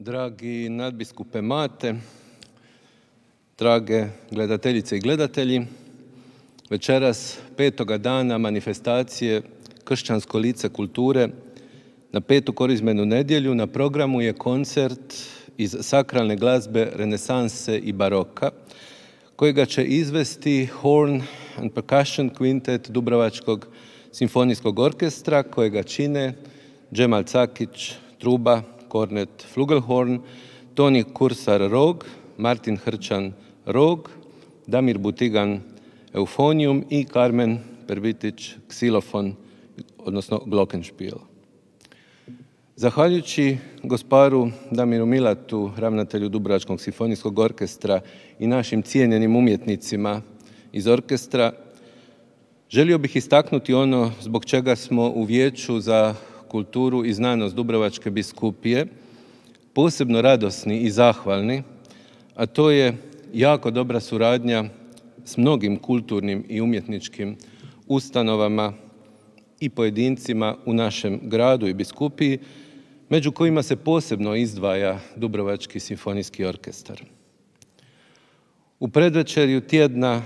Dragi nadbiskupe Mate, drage gledateljice i gledatelji, večeras petoga dana manifestacije Kršćansko lice kulture na petu korizmenu nedjelju na programu je koncert iz sakralne glazbe renesanse i baroka kojega će izvesti Horn and Percussion Quintet Dubrovačkog simfonijskog orkestra kojega čine Džemal Cakić, truba, kornet, flugelhorn, Toni Kursar rog, Martin Hrčan rog, Damir Butigan eufonium i Karmen Perbitić ksilofon, odnosno glockenspiel. Zahvaljujući gosparu Damiru Milatu, ravnatelju Dubrovačkog simfonijskog orkestra i našim cijenjenim umjetnicima iz orkestra, želio bih istaknuti ono zbog čega smo u Vijeću za kulturu i znanost Dubrovačke biskupije posebno radosni i zahvalni, a to je jako dobra suradnja s mnogim kulturnim i umjetničkim ustanovama i pojedincima u našem gradu i biskupiji, među kojima se posebno izdvaja Dubrovački simfonijski orkestar. U predvečerju tjedna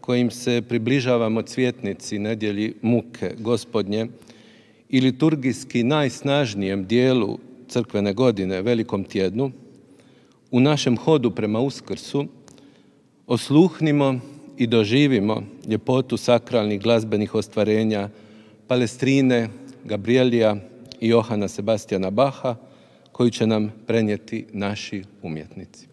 kojim se približavamo cvjetnici nedjelji muke gospodnje i liturgijski najsnažnijem dijelu crkvene godine, velikom tjednu, u našem hodu prema uskrsu osluhnimo i doživimo ljepotu sakralnih glazbenih ostvarenja Palestrine, Gabrielija i Johana Sebastijana Baha, koju će nam prenijeti naši umjetnici.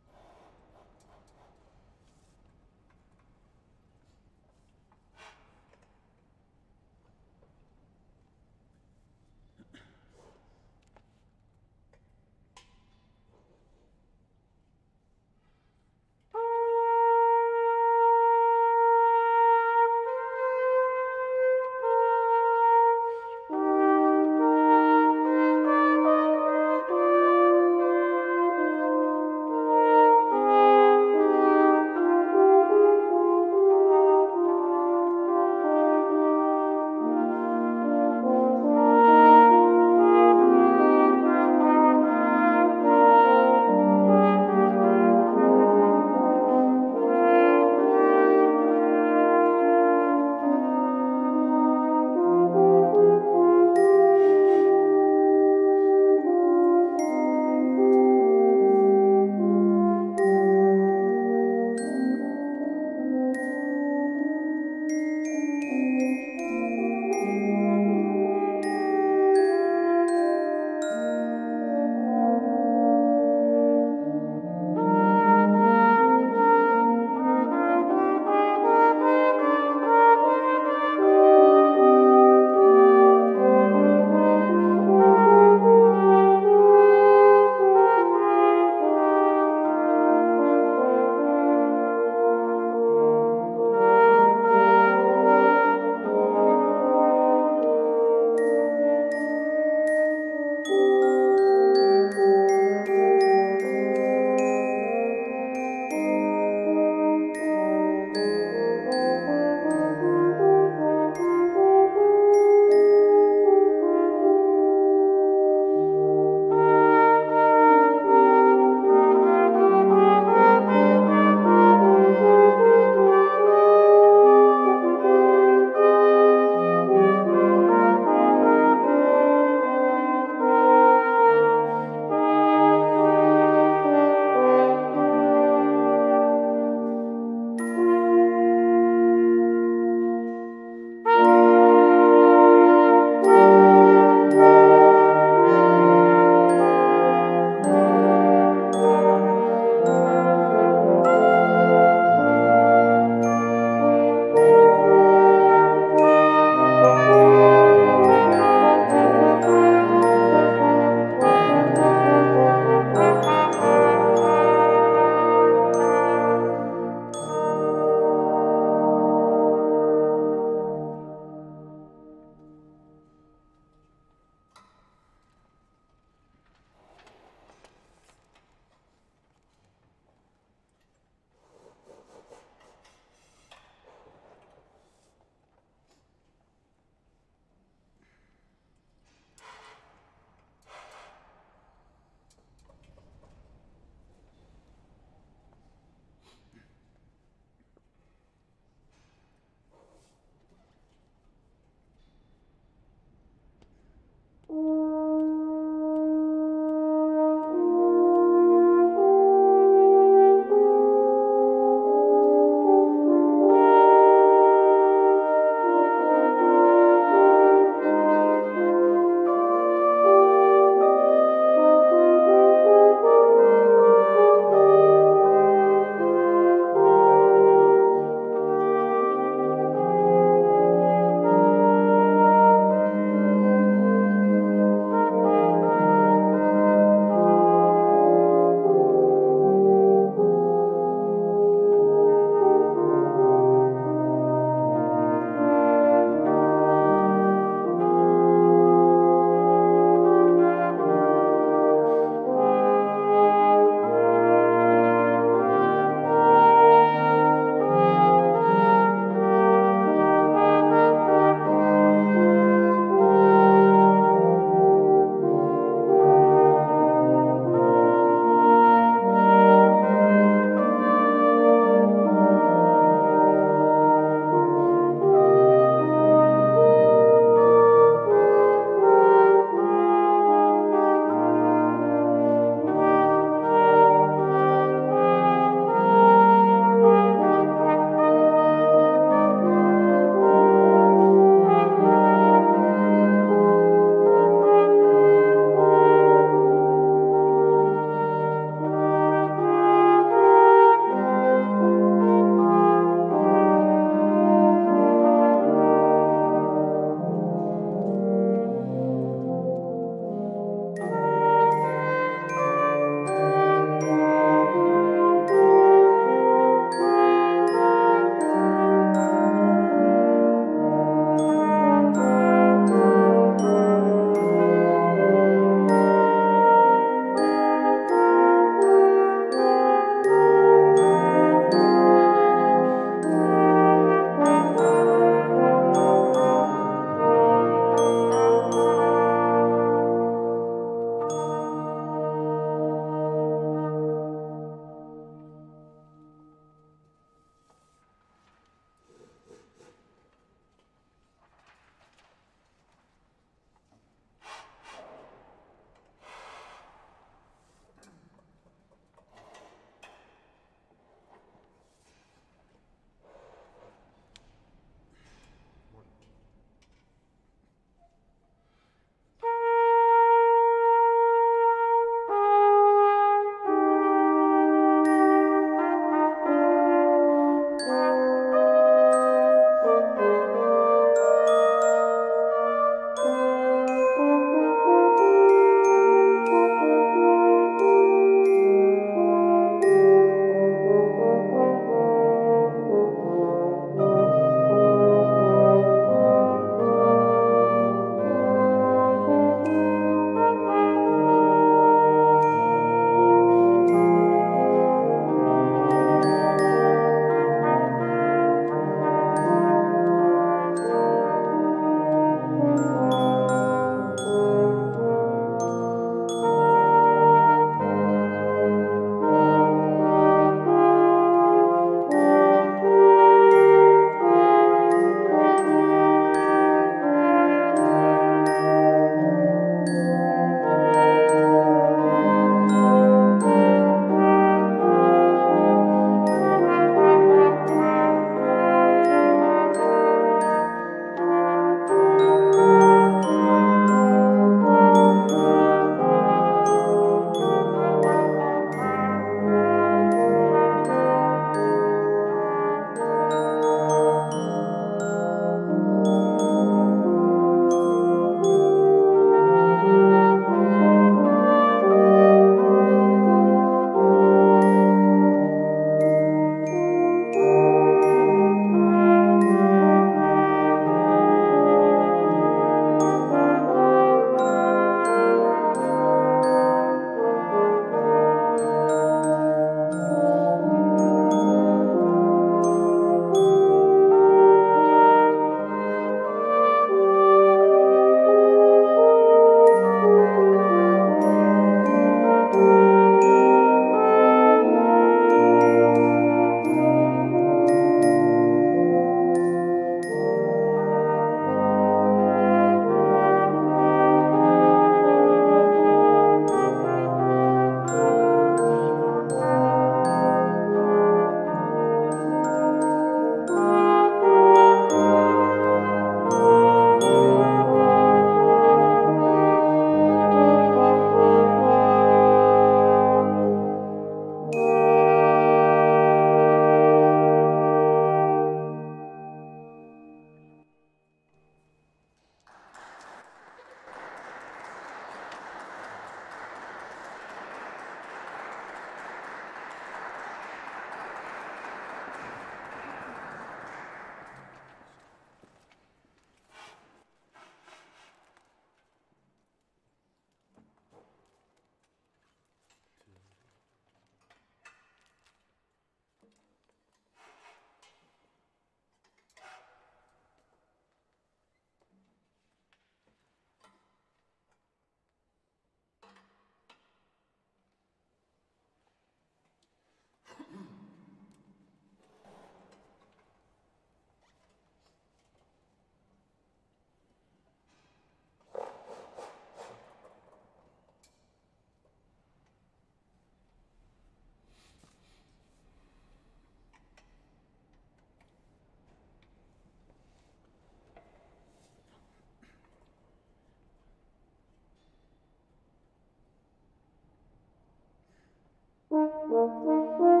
Música